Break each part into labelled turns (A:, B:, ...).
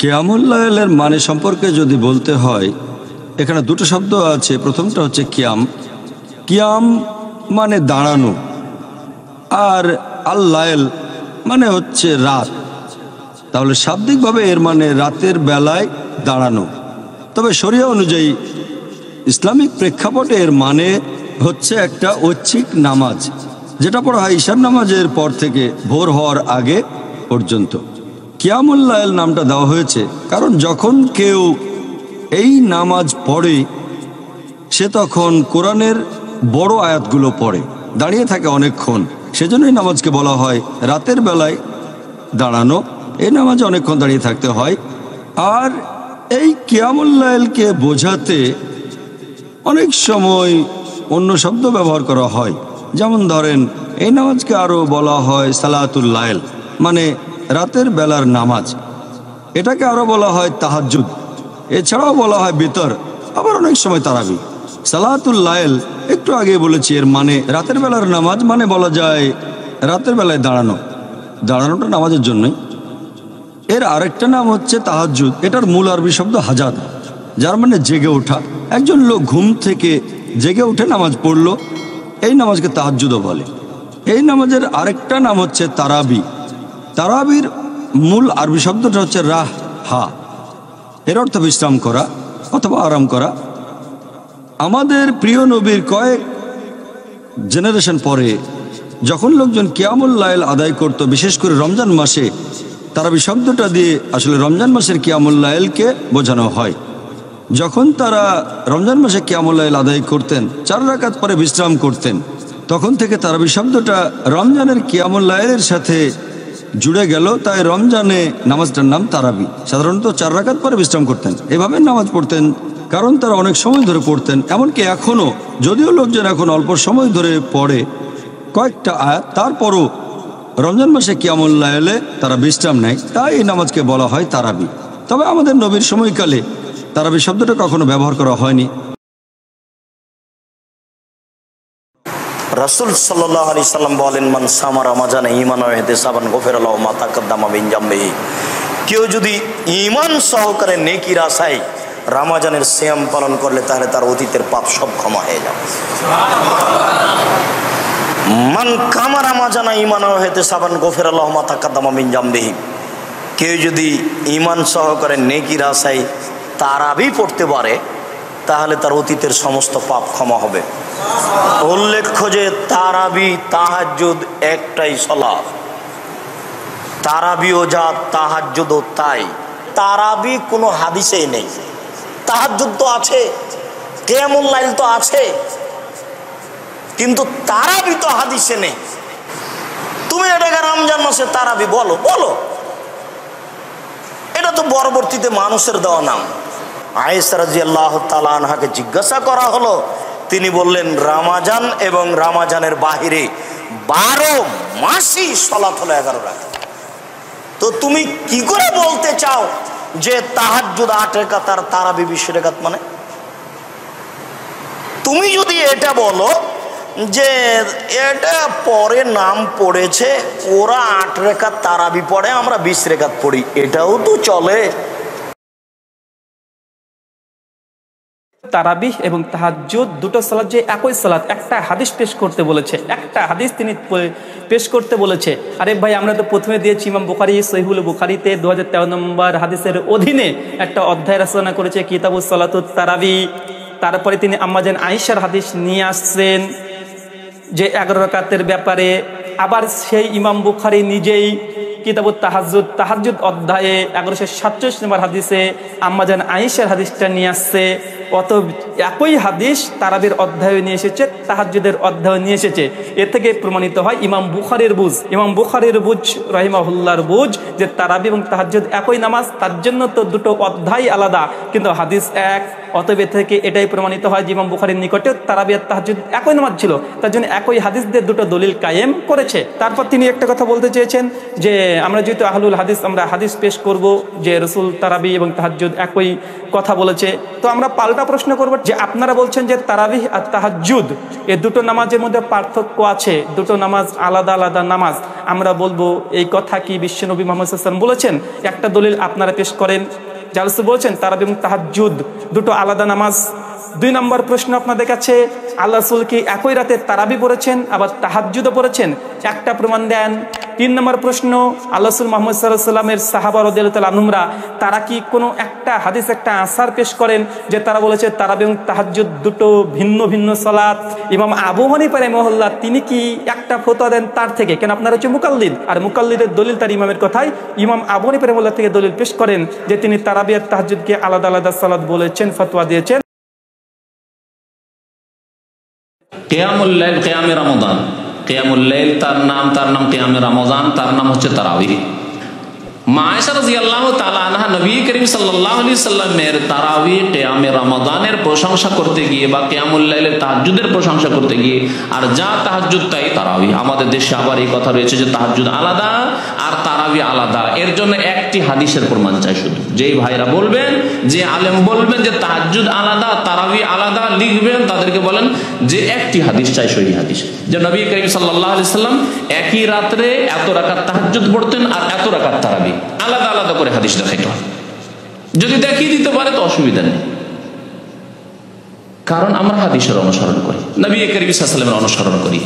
A: কিয়ামুল্লাহের মানে সম্পর্কে যদি বলতে হয়, এখানে দুটো শব্দ আছে। প্রথমটা হচ্ছে কিয়াম। কিয়াম মানে দাঁড়ানো, আর আল্লায়েল মানে হচ্ছে রাত। তাহলে শাব্দিকভাবে এর মানে রাতের বেলায় দাঁড়ানো। তবে শরিয়া অনুযায়ী ইসলামিক প্রেক্ষাপটে এর মানে হচ্ছে একটা ঐচ্ছিক নামাজ, যেটা পড়া হয় ঈশান নামাজের পর থেকে ভোর হওয়ার আগে পর্যন্ত। কিয়ামুল্লায়েল নামটা দেওয়া হয়েছে। কারণ যখন কেউ এই নামাজ পড়ে, সে তখন কোরআনের বড় আয়াতগুলো পড়ে। দাঁড়িয়ে থাকে অনেকক্ষণ। সেজন্যই নামাজকে বলা হয় রাতের বেলায় দাঁড়ানো। এই নামাজে অনেকক্ষণ দাঁড়িয়ে থাকতে হয়। আর এই কিয়ামুল্লাইলকে বোঝাতে অনেক সময় অন্য শব্দ ব্যবহার করা হয়। যেমন ধরেন, এই নামাজকে আরও বলা হয় সালাতুল্লাইল মানে রাতের বেলার নামাজ। এটাকে আরও বলা হয় তাহাজুদ এছাড়াও বলা হয় বিতর, আবার অনেক সময় তারাবি। সালাতুল্লাইল একটু আগে বলেছি, এর মানে রাতের বেলার নামাজ মানে বলা যায় রাতের বেলায় দাঁড়ানো। দাঁড়ানোটা নামাজের জন্যই। এর আরেকটা নাম হচ্ছে তাহাজুদ এটার মূল আরবি শব্দ হাজাদ। যার মানে জেগে ওঠা। একজন লোক ঘুম থেকে জেগে উঠে নামাজ পড়ল। এই নামাজকে তাহাজুদও বলে। এই নামাজের আরেকটা নাম হচ্ছে তারাবি। তারাবির মূল আরবি শব্দটা হচ্ছে রাহ, হা। এর অর্থ বিশ্রাম করা অথবা আরাম করা। আমাদের প্রিয় নবীর কয়েক জেনারেশন পরে যখন লোকজন কিয়ামুল্লাইল আদায় করত, বিশেষ করে রমজান মাসে, তারাবি শব্দটা দিয়ে আসলে রমজান মাসের কিয়ামুল্লাইলকে বোঝানো হয়। যখন তারা রমজান মাসে কিয়ামুল্লাইল আদায় করতেন, চার রাকাত পরে বিশ্রাম করতেন, তখন থেকে তারাবি শব্দটা রমজানের কিয়ামুল্লাইলের সাথে জুড়ে গেল, তাই রমজানে নামাজটার নাম তারাবি। সাধারণত চার রাকাত পরে বিশ্রাম করতেন। এভাবে নামাজ পড়তেন, কারণ তারা অনেক সময় ধরে পড়তেন। এমনকি এখনও, যদিও লোকজন এখন অল্প সময় ধরে পড়ে কয়েকটা আয়াত, তারপরও রমজান মাসে কিয়ামুল্লাহ এলে তারা বিশ্রাম নেয়, তাই এই নামাজকে বলা হয় তারাবি। তবে আমাদের নবীর সময়কালে তারাবি শব্দটা কখনো ব্যবহার করা হয়নি।
B: রাসুল সাল্লাহ আলি সাল্লাম বলেন, মান সামার আমাজানে ইমান হেতে সাবান গোফের আল্লাহ মাতা কদ্দামা কেউ যদি ইমান সহকারে নেকির আশায় রামাজানের শ্যাম পালন করলে তাহলে তার অতীতের পাপ সব ক্ষমা হয়ে যাবে। মান কামার আমাজানা ইমান হেতে সাবান গোফের আল্লাহ মাতা কদ্দামা বিন জাম্বেহি। কেউ যদি ইমান সহকারে নেকির আশায় তারাবি পড়তে পারে, তাহলে তার অতীতের সমস্ত পাপ ক্ষমা হবে। উল্লেখ্য যে তারাবি তাহাজুদ একটাই সলা তারাবিও যা তাহাজুদও তাই। তারাবি কোনো হাদিসেই নেই। তাহাজুদ তো আছে কেমন লাইল তো আছে। কিন্তু তারাবি তো হাদিসে নেই। তুমি এটাকে রমজান মাসে তারাবি বলো? বলো। এটা তো পরবর্তীতে মানুষের দেওয়া নাম। আয়েসারাজি আল্লাহ তালানহাকে জিজ্ঞাসা করা হলো তিনি বললেন, রামাজান এবং রামাজানের বাহিরে বারো মাসই সলাত হলো এগারো রাখা তো তুমি কি করে বলতে চাও যে তাহাজুদ আট রেখাত আর তারাবি বিশ রেখাত মানে? তুমি যদি এটা বলো যে এটা পরে নাম পড়েছে, ওরা আট রেখাত তারাবি পড়ে, আমরা বিশ রেখাত পড়ি, এটাও তো চলে।
C: তারাবিহ এবং তাহাজ্জুদ, দুটো সালাদ যে একই সালাদ একটা হাদিস পেশ করতে বলেছে, একটা হাদিস তিনি পেশ করতে বলেছে। আরে ভাই, আমরা তো প্রথমে দিয়েছি ইমাম বুখারি, সহিহুল বুখারিতে দু হাজার তেরো নম্বর হাদিসের অধীনে একটা অধ্যায় রচনা করেছে কিতাবুল সালাতুত তারাবি। তারপরে তিনি আম্মাজান আইসার হাদিস নিয়ে আসছেন, যে এগারো রাকাতের ব্যাপারে। আবার সেই ইমাম বুখারি নিজেই কিতাবুত তাহাজুদ তাহাজুদ অধ্যায়ে এগারোশো সাতচল্লিশ নম্বর হাদিসে আম্মাজান আইসের হাদিসটা নিয়ে আসছে অত একই হাদিস তারাবির অধ্যায় নিয়ে এসেছে তাহাজুদের অধ্যায় নিয়ে এসেছে। এর থেকে প্রমাণিত হয় ইমাম বুখারের বুঝ। ইমাম বুখারের বুঝ রহিমাহুল্লার বুঝ, যে তারাবি এবং তাহাজুদ একই নামাজ, তার জন্য তো দুটো অধ্যায় আলাদা। কিন্তু হাদিস এক, অতএব থেকে এটাই প্রমাণিত হয় যে ইমাম বুখারির নিকটে তারাবি আর তাহাজুদ একই নামাজ ছিল। তার জন্য একই হাদিসদের দুটো দলিল কায়েম করেছে। তারপর তিনি একটা কথা বলতে চেয়েছেন যে, আমরা যেহেতু আহলুল হাদিস, আমরা হাদিস পেশ করব যে রসুল তারাবি এবং তাহাজুদ একই কথা বলেছে। তো আমরা পাল্টা প্রশ্ন করব যে আপনারা বলছেন যে তারাবিহ আর তাহাজুদ এ দুটো নামাজের মধ্যে পার্থক্য আছে, দুটো নামাজ আলাদা আলাদা নামাজ। আমরা বলব এই কথা কি বিশ্বনবী মোহাম্মদ সাল্লাম বলেছেন? একটা দলিল আপনারা পেশ করেন। জালসু বলছেন তারাবি এবং তাহাজুদ দুটো আলাদা নামাজ। দুই নম্বর প্রশ্ন আপনাদের কাছে, আল্লাহ কি একই রাতে তারাবি পড়েছেন, আবার তাহাজুদও পড়েছেন? একটা প্রমাণ দেন। তিন নম্বর প্রশ্ন, আল্লাহ মোহাম্মদ সাল্লাহ সাল্লামের সাহাবা রদিয়াল আনুমরা তারা কি কোনো একটা হাদিস একটা আসার পেশ করেন যে তারা বলেছে, তারাবি এবং তাহাজুদ দুটো ভিন্ন ভিন্ন সলাৎ ইমাম আবু হানিফা মহল্লা তিনি কি একটা ফতোয়া দেন তার থেকে? কেন আপনারা হচ্ছে মুকাল্লিদ? আর মুকাল্লিদের দলিল তার ইমামের কথাই ইমাম আবু হানিফা মহল্লা থেকে দলিল পেশ করেন যে তিনি তারাবি আর তাহাজুদকে আলাদা আলাদা সালাদ বলেছেন, ফতোয়া দিয়েছেন।
D: কেয়ামুল্লাইল কেয়ামে রমদান কেয়ামুল্লাইল তার প্রশংসা করতে গিয়ে বা কেয়ামুল্লাইলের তাহাজুদের প্রশংসা করতে গিয়ে, আর যা তাহাজুদ তাই তারাবি আমাদের দেশে আবার এই কথা রয়েছে যে তাহাজুদ আলাদা, আর তারাবি আলাদা। এর জন্য একটি হাদিসের প্রমাণ চাই শুধু। যেই ভাইরা বলবেন, যে আলেম বলবেন যে তাহাজুদ আলাদা, তারাবি আলাদা, লিখবেন, তাদেরকে বলেন যে একটি হাদিস চাই, সহি হাদিস। যে নবী করিম সাল্লাম একই রাত্রে এত রাকাত তাহাজুদ পড়তেন আর এত রাকাত তারাবি। আলাদা আলাদা করে হাদিস দেখাইতে। হবে যদি দেখিয়ে দিতে পারে তো অসুবিধা নেই। কারণ আমরা হাদিসের অনুসরণ করি। নবী করিম সাল্লামের অনুসরণ করি।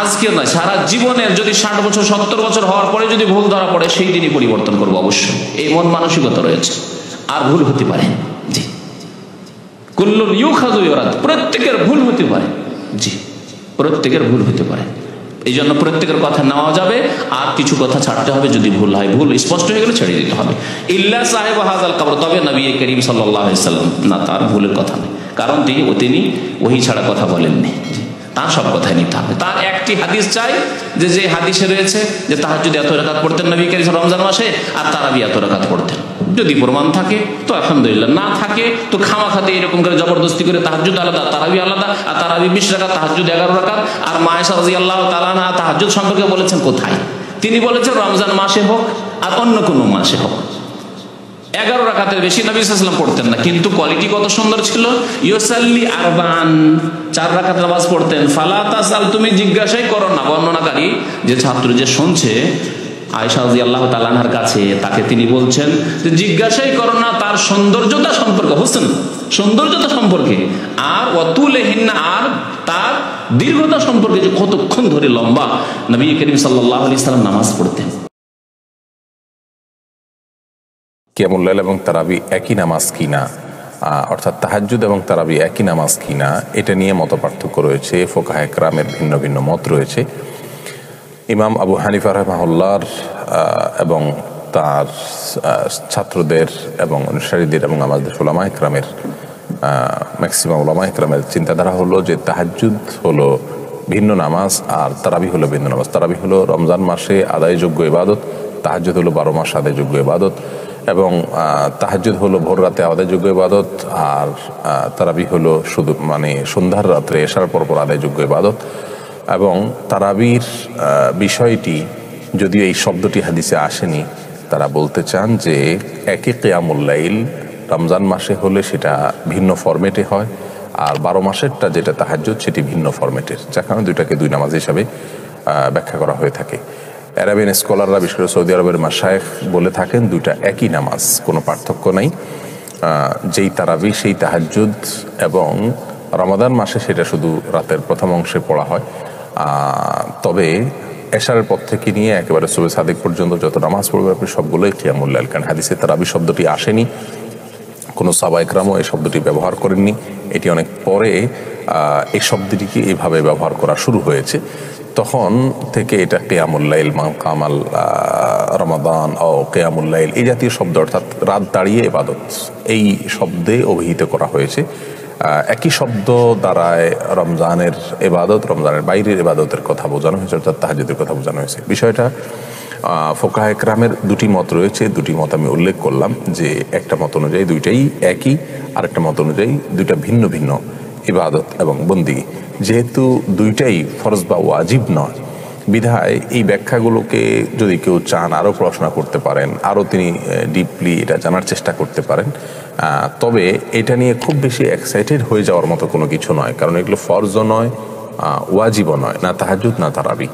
D: আজকে নয়, সারা জীবনের যদি ষাট বছর, সত্তর বছর হওয়ার পরে যদি ভুল ধরা পড়ে, সেই দিনই পরিবর্তন করব অবশ্যই। এই মন মানসিকতা রয়েছে। আর ভুল হতে পারে। জি। কুল্লুল ইউ খাজু প্রত্যেকের ভুল হতে পারে। জি। প্রত্যেকের ভুল হতে পারে। এই জন্য প্রত্যেকের কথা নেওয়া যাবে। আর কিছু কথা ছাড়তে হবে। যদি ভুল হয়, ভুল স্পষ্ট হয়ে গেলে ছেড়ে দিতে হবে। ইল্লা সাহেব হাজাল কাবর। তবে নবী করিম সাল্লাম না, তার ভুলের কথা নেই কারণ তিনি তিনি ওহি ছাড়া কথা বলেননি। তার সব কথাই নিতে হবে। তার একটি হাদিস চাই যে যে হাদিসে রয়েছে যে তাহার যদি এত রেখাত পড়তেন নবী করিম রমজান মাসে আর তারা বি এত রেখাত পড়তেন। যদি প্রমাণ থাকে, তো আলহামদুলিল্লাহ। না থাকে, তো খামা খাতে এরকম করে জবরদস্তি করে তাহাজুদ আলাদা, তারাবি আলাদা, আর তারাবি বিশ রাখা তাহাজুদ এগারো রাখা আর মায়েশা রাজি আল্লাহ তালানা তাহাজুদ সম্পর্কে বলেছেন কোথায়? তিনি বলেছেন রমজান মাসে হোক আর অন্য কোনো মাসে হোক। এগারো রাখাতের বেশি নবী ইসলাম পড়তেন না। কিন্তু কোয়ালিটি কত সুন্দর ছিল? ইয়োসাল্লি আরবান, চার রাখাত নামাজ পড়তেন। ফালা তাসাল, তুমি জিজ্ঞাসাই করো না। বর্ণনাকারী যে ছাত্র যে শুনছে আয়সাজি আল্লাহ তালানহার কাছে, তাকে তিনি বলছেন যে জিজ্ঞাসাই করো না, তার সৌন্দর্যতা সম্পর্কে। বুঝছেন সৌন্দর্যতা সম্পর্কে। আর অতুলেহীনা আর তার দীর্ঘতা সম্পর্কে যে কতক্ষণ ধরে লম্বা নবী করিম সাল্লাহ আলি সাল্লাম নামাজ পড়তেন।
E: কিয়ামুল্লাইল এবং তারাবি একই নামাজ কিনা? অর্থাৎ তাহাজুদ এবং তারাবি একই নামাজ কিনা? এটা নিয়ে মত পার্থক্য রয়েছে, ফোকাহ একরামের ভিন্ন ভিন্ন মত রয়েছে। ইমাম আবু হানিফা রহমাউল্লার এবং তার ছাত্রদের এবং অনুসারীদের এবং আমাদের ওলামা একরামের ম্যাক্সিমাম ওলামা ইকরামের চিন্তাধারা হলো যে তাহাজুদ হলো ভিন্ন নামাজ আর তারাবি হলো ভিন্ন নামাজ। তারাবি হলো রমজান মাসে আদায়যোগ্য ইবাদত তাহাজুদ হলো বারো মাস আদায়যোগ্য ইবাদত। এবং তাহাজুদ হলো ভোর রাতে আদায়যোগ্য ইবাদত, আর তারাবি হলো শুধু মানে সন্ধ্যার রাত্রে এসার পর পর আদায়যোগ্য ইবাদত। এবং তারাবির বিষয়টি যদিও এই শব্দটি হাদিসে আসেনি, তারা বলতে চান যে একে কেয়ামুল্লাইল রমজান মাসে হলে সেটা ভিন্ন ফরম্যাটে হয়, আর বারো মাসেরটা যেটা তাহাজ্জুদ, সেটি ভিন্ন ফরম্যাটের। যার কারণে দুইটাকে দুই নামাজ হিসাবে ব্যাখ্যা করা হয়ে থাকে। অ্যারাবিয়ান স্কলাররা, বিশেষ করে সৌদি আরবের মাসায়েফ বলে থাকেন, দুইটা একই নামাজ, কোনো পার্থক্য নাই। যেই তারাবি সেই তাহাজুদ এবং রমাদান মাসে সেটা শুধু রাতের প্রথম অংশে পড়া হয়। তবে এশারের পর থেকে নিয়ে একেবারে সুবে সাদেক পর্যন্ত যত নামাজ পড়বে, আপনি সবগুলোই কিয়ামুল্লাল কারণ হাদিসে তারাবি শব্দটি আসেনি। কোনো সাবাইকরামও এই শব্দটি ব্যবহার করেননি। এটি অনেক পরে এই শব্দটিকে এইভাবে ব্যবহার করা শুরু হয়েছে। তখন থেকে এটা কেয়ামুল্লাইল কামাল রমাদান ও কেয়ামুল্লাইল এই জাতীয় শব্দ অর্থাৎ রাত দাঁড়িয়ে এবাদত, এই শব্দে অভিহিত করা হয়েছে। একই শব্দ দ্বারায় রমজানের এবাদত, রমজানের বাইরের এবাদতের কথা বোঝানো হয়েছে, অর্থাৎ তাহাজুদের কথা বোঝানো হয়েছে। বিষয়টা ফোকাহ একরামের দুটি মত রয়েছে। দুটি মত আমি উল্লেখ করলাম যে একটা মত অনুযায়ী দুইটাই একই, আরেকটা মত অনুযায়ী দুইটা ভিন্ন ভিন্ন ইবাদত এবং বন্দি। যেহেতু দুইটাই ফরজ বা ওয়াজিব নয়, বিধায় এই ব্যাখ্যাগুলোকে যদি কেউ চান আরও পড়াশোনা করতে পারেন, আরও তিনি ডিপলি এটা জানার চেষ্টা করতে পারেন। তবে এটা নিয়ে খুব বেশি এক্সাইটেড হয়ে যাওয়ার মতো কোনো কিছু নয়, কারণ এগুলো ফরজও নয় ওয়াজিবও নয়, না তাহাজুদ না তারাবি।